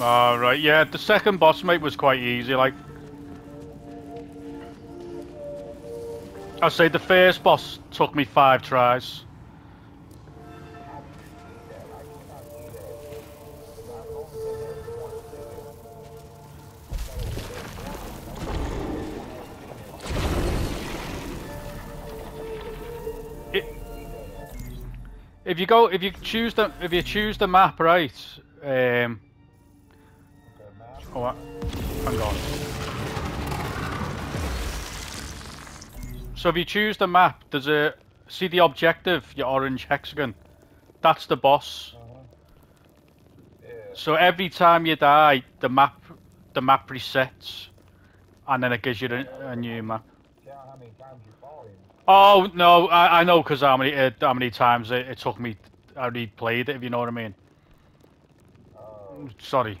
Alright, yeah, the second boss mate was quite easy, like. I'd say the first boss took me five tries. if you go, if you choose the, if you choose the map right, um, oh, hang on. So if you choose the map, there's a see the objective, your orange hexagon. That's the boss. So every time you die, the map, the map resets, and then it gives you a, a new map. Oh no, I, I know because how many uh, how many times it, it took me I replayed it. If you know what I mean. Sorry.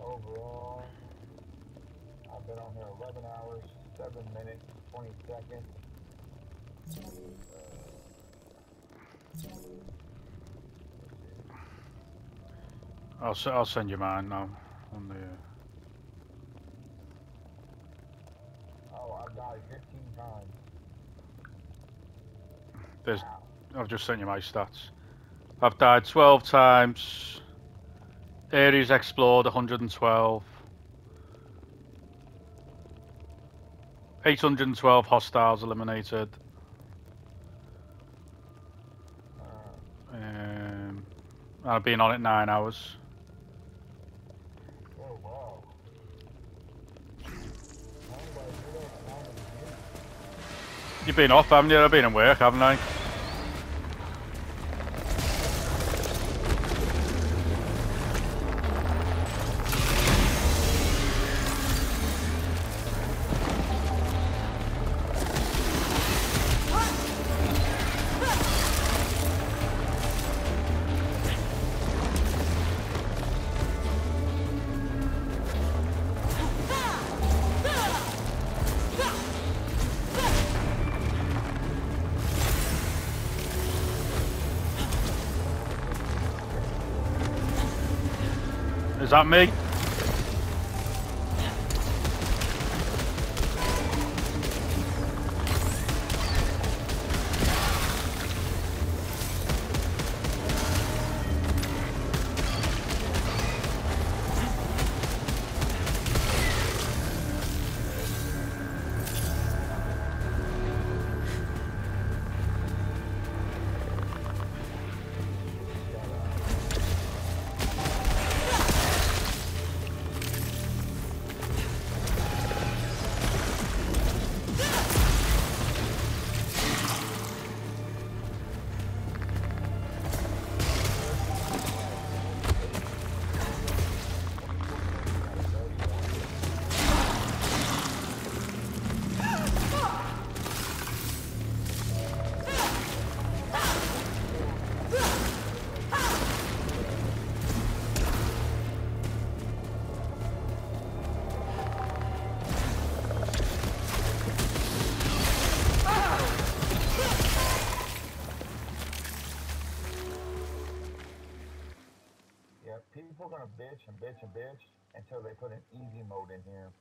overall. I've been on here 11 hours, 7 minutes, 20 seconds. Uh, I'll I'll send you mine now on the. Oh, I've died 15 times. There's. I've just sent you my stats. I've died 12 times. Areas explored 112. 812 hostiles eliminated. Um, I've been on it nine hours. You've been off, haven't you? I've been in work, haven't I? Is that me? People are gonna bitch and bitch and bitch until they put an easy mode in here.